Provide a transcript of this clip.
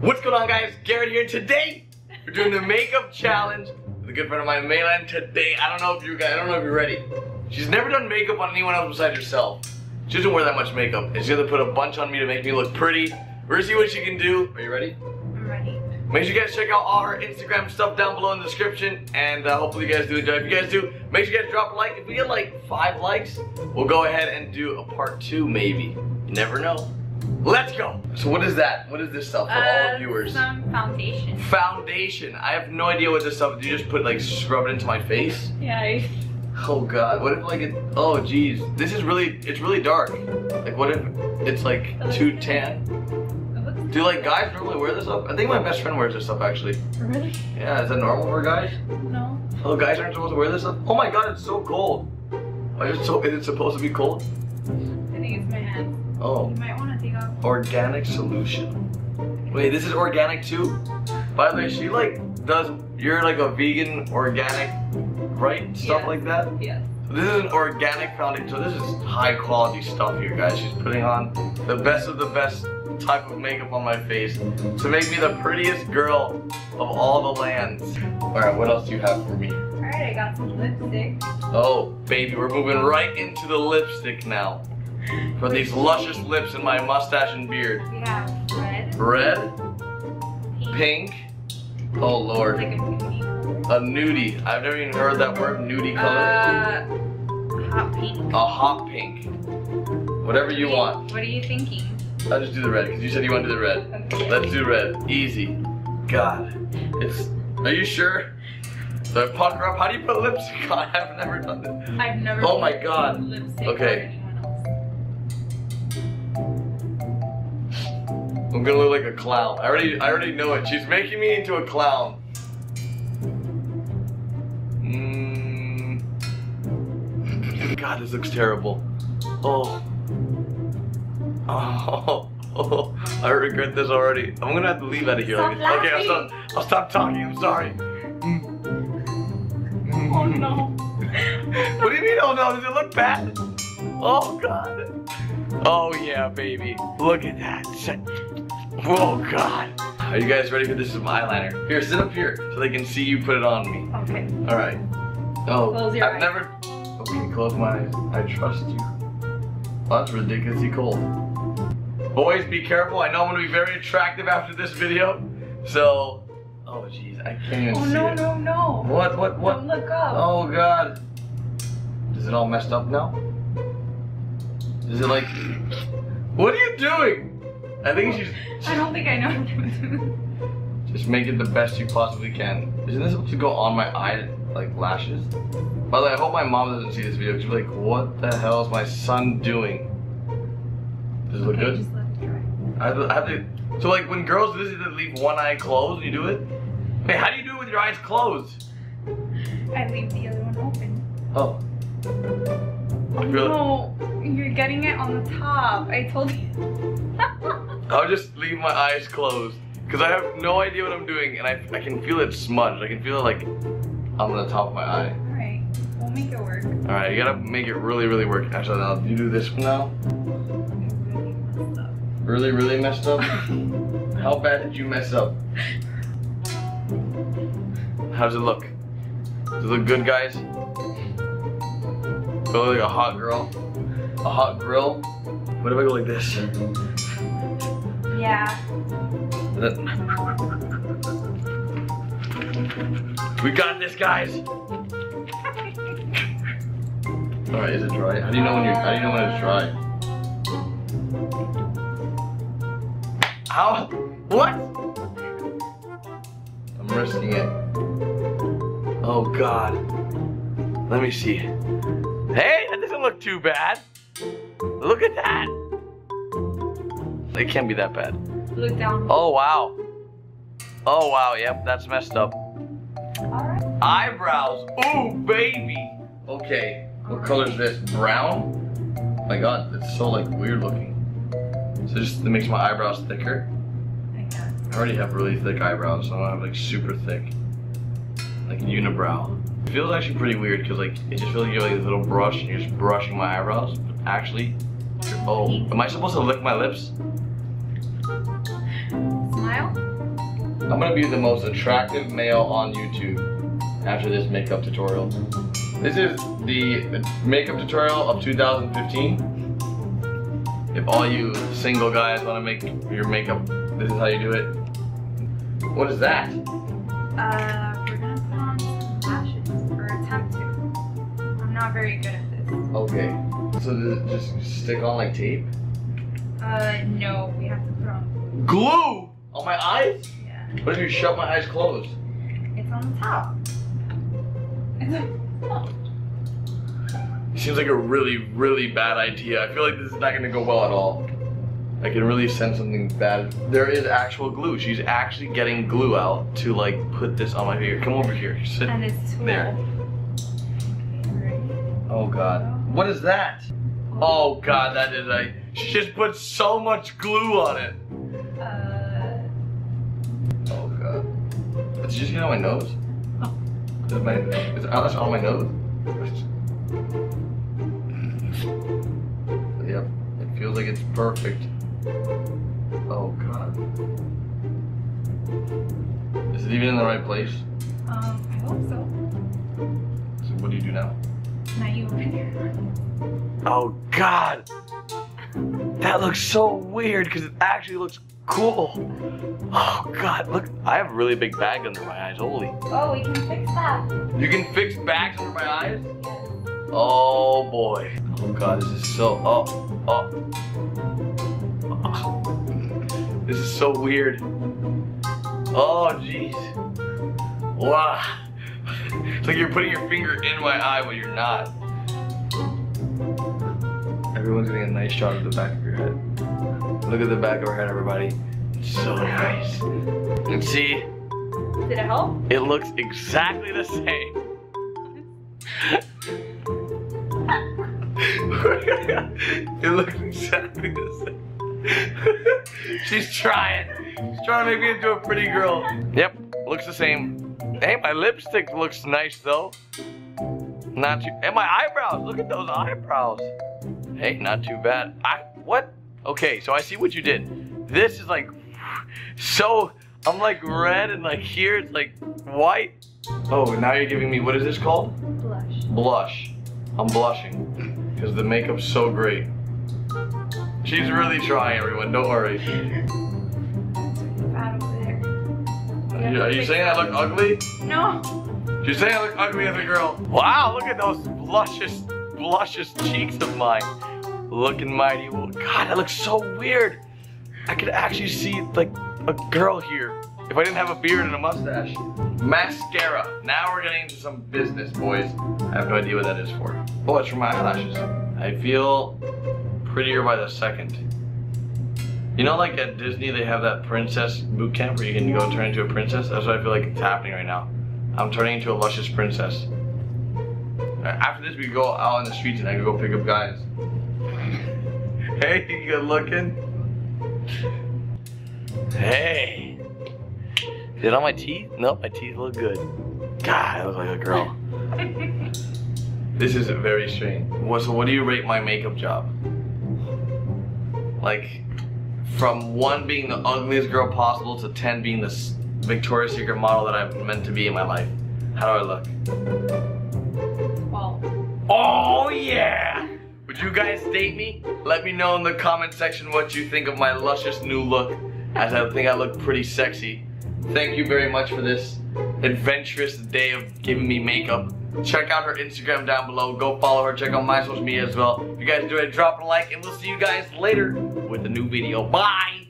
What's going on guys? Garrett here. Today, we're doing the makeup challenge with a good friend of mine, Mayla. Today, I don't know if you guys, I don't know if you're ready. She's never done makeup on anyone else besides herself. She doesn't wear that much makeup. And she's gonna put a bunch on me to make me look pretty. We're gonna see what she can do. Are you ready? I'm ready. Make sure you guys check out all her Instagram stuff down below in the description. And uh, hopefully you guys do enjoy. If you guys do, make sure you guys drop a like. If we get like five likes, we'll go ahead and do a part two maybe. You never know. Let's go. So what is that? What is this stuff for all Uh, the viewers? Some foundation. Foundation. I have no idea what this stuff. Do you just put like scrub it into my face? Yeah. I, Oh god. What if like it? Oh jeez. This is really. It's really dark. Like what if it's like too tan? it looks Do like guys normally wear this stuff? I think my best friend wears this stuff actually. really Yeah. Is that normal for guys? no. Oh, guys aren't supposed to wear this stuff? Oh my god, it's so cold. Why is it so? Is it supposed to be cold? I think it's my hands. Oh, You might want to take off. organic solution. Wait, this is organic too? By the way, she like does. You're like a vegan, organic, right? Stuff Yes. like that. Yes. This is an organic foundation, so this is high quality stuff here, guys. She's putting on the best of the best type of makeup on my face to make me the prettiest girl of all the lands. All right, what else do you have for me? All right. I got some lipstick. Oh, baby, we're moving right into the lipstick now. For these luscious lips and my mustache and beard. We have red. Red, Pink. pink, oh lord, Like a nudie. a nudie. I've never even heard that word, nudie color. Uh, hot pink. A hot pink. Whatever you want. What are you thinking? I'll just do the red, because you said you want to do the red. Okay. Let's do red. Easy. God. It's. Are you sure? Do I pucker up? How do you put lipstick on? I've never done this. I've never. Oh my God. Okay. I'm gonna look like a clown. I already, I already know it. She's making me into a clown. Mm. God, this looks terrible. Oh. Oh. oh. I regret this already. I'm gonna have to leave out of here. Stop okay, I'll stop. I'll stop talking. I'm sorry. Oh no. What do you mean? Oh no, does it look bad? Oh god. Oh yeah, baby. Look at that. Oh god. Are you guys ready for this? Is my eyeliner. Here, sit up here so they can see you put it on me. Okay. All right. Oh, Close your I've eyes. never. Okay, close my eyes. I trust you. That's ridiculously cold. Boys, be careful. I know I'm gonna be very attractive after this video. So, oh jeez, I can't Oh no it. no no. What? What? What? Don't look up. Oh god. Is it all messed up now? Is it like What are you doing? I think she's I don't think I know what to do. just make it the best you possibly can. Isn't this supposed to go on my eye like lashes? By the way, I hope my mom doesn't see this video because she's like, what the hell is my son doing? Does it look okay, good? Just let it dry. I have, to, I have to so like when girls do this, they leave one eye closed when you do it? Wait, how do you do it with your eyes closed? I leave the other one open. Oh. Oh Really? no, you're getting it on the top. I told you. I'll just leave my eyes closed because I have no idea what I'm doing and I, I can feel it smudged. I can feel it like on the top of my eye. Alright, we'll make it work. All right, you gotta make it really, really work. Actually, now you do this one now. Really messed up. Really, really messed up. How bad did you mess up? How does it look? Does it look good, guys? Look like a hot girl? A hot grill? What if I go like this? Yeah. We got this, guys. All right, is it dry? How do you know when you're? How do you know when it's dry? How? What? I'm risking it. Oh God. Let me see. Hey, that doesn't look too bad. Look at that. It can't be that bad. Look down. Oh wow. Oh wow. Yep, that's messed up. Alright. Eyebrows. Oh. Ooh, baby. Okay. What color is this? Brown? Oh my god, it's so like weird looking. So just it makes my eyebrows thicker. I. I already have really thick eyebrows, so I don't have like super thick. Like unibrow. It feels actually pretty weird because like it just feels like you're like a little brush and you're just brushing my eyebrows. But actually, oh, am I supposed to lick my lips? Smile. I'm gonna be the most attractive male on YouTube after this makeup tutorial. This is the makeup tutorial of 2015. If all you single guys want to make your makeup, this is how you do it. What is that? Uh, we're gonna put on some lashes, or attempt to. I'm not very good at this. Okay. So does it just stick on like tape? Uh, no, we have to put on. Glue on my eyes? Yeah, What if you shut my eyes closed? it's on the top. It's on Seems like a really, really bad idea. I feel like this is not gonna go well at all. I can really sense something bad. There is actual glue. She's actually getting glue out to like put this on my finger. Come over here. Sit. and it's tool. There. Oh god. What is that? Oh god, that is a. She just put so much glue on it. Uh, Oh god. Did you just get on my nose? Oh. Is my is eyelash on my nose? Yep. It feels like it's perfect. Oh god. Is it even in the right place? um, I hope so. So what do you do now? Now you over. Oh god! That looks so weird because it actually looks cool. Oh god, look, I have a really big bag under my eyes. Holy. Oh, we can fix that. You can fix bags under my eyes? Yes. Oh boy. Oh god, this is so oh oh. oh. This is so weird. Oh jeez. Wow. It's like you're putting your finger in my eye, but you're not. Everyone's getting a nice shot of the back of your head. Look at the back of her head, everybody. It's so nice. And see, Did it help? it looks exactly the same. it looks exactly the same. She's trying. She's trying to make me into a pretty girl. Yep, looks the same. Hey, my lipstick looks nice though. Not too. And my eyebrows. Look at those eyebrows. Hey, not too bad. I what? Okay, so I see what you did. This is like so. I'm like red and like here it's like white. Oh, now you're giving me what is this called? Blush. Blush. I'm blushing because the makeup's so great. She's really trying, everyone. Don't worry. You, are you saying I look ugly? No. She's saying I look ugly as a girl. Wow, look at those luscious, luscious cheeks of mine. Looking mighty. God, that looks so weird. I could actually see like a girl here if I didn't have a beard and a mustache. Mascara. Now we're getting into some business, boys. I have no idea what that is for. Oh, it's for my eyelashes. I feel prettier by the second. You know, like at Disney, they have that princess boot camp where you can go turn into a princess? That's what I feel like it's happening right now. I'm turning into a luscious princess. Uh, after this, we go out in the streets and I can go pick up guys. hey, you good looking? Hey. Is it on my teeth? Nope, my teeth look good. God, I look like a girl. this is very strange. What, so what do you rate my makeup job? Like, from one being the ugliest girl possible to 10 being the Victoria's Secret model that I'm meant to be in my life. How do I look? Well, Oh yeah! Would you guys date me? Let me know in the comment section what you think of my luscious new look, as I think I look pretty sexy. Thank you very much for this adventurous day of giving me makeup. Check out her Instagram down below. Go follow her. Check out my social media as well. If you guys enjoyed, drop a like, and we'll see you guys later with a new video. Bye!